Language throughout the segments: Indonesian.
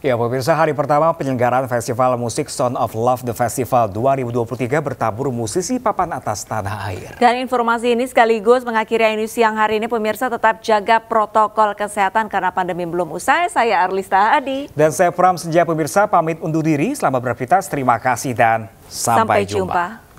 Ya pemirsa, hari pertama penyelenggaraan Festival Musik Sound of Love The Festival 2023 bertabur musisi papan atas tanah air. Dan informasi ini sekaligus mengakhiri ini siang hari ini pemirsa tetap jaga protokol kesehatan karena pandemi belum usai. Saya Arlista Adi. Dan saya Pram Senja pemirsa pamit undur diri. Selamat beraktivitas, terima kasih dan sampai, sampai jumpa. jumpa.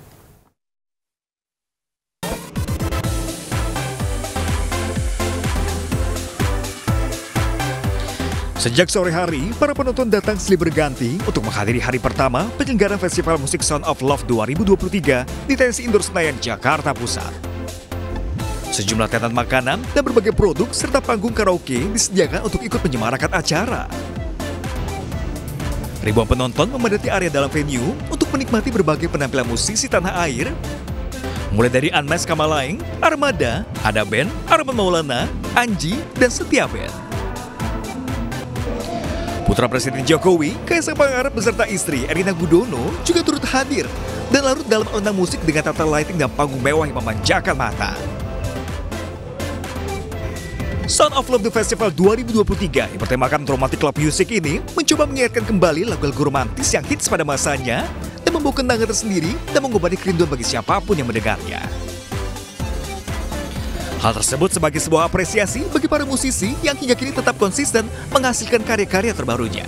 Sejak sore hari, para penonton datang silih berganti untuk menghadiri hari pertama penyelenggaraan Festival Musik Sound of Love 2023 di TNC Indoor Senayan, Jakarta Pusat. Sejumlah tenan makanan dan berbagai produk serta panggung karaoke disediakan untuk ikut menyemarakan acara. Ribuan penonton memadati area dalam venue untuk menikmati berbagai penampilan musisi tanah air mulai dari Anmes Kamalaing, Armada, Ada Band, Arman Maulana, Anji, dan Setia Band. Putra Presiden Jokowi, Kaisang Pangarep beserta istri Erina Gudono juga turut hadir dan larut dalam alunan musik dengan tata lighting dan panggung mewah yang memanjakan mata. Sound of Love The Festival 2023 yang bertemakan romantic love music ini mencoba mengingatkan kembali lagu-lagu romantis yang hits pada masanya dan membawa kenangan tersendiri dan mengobati kerinduan bagi siapa pun yang mendengarnya. Hal tersebut sebagai sebuah apresiasi bagi para musisi yang hingga kini tetap konsisten menghasilkan karya-karya terbarunya.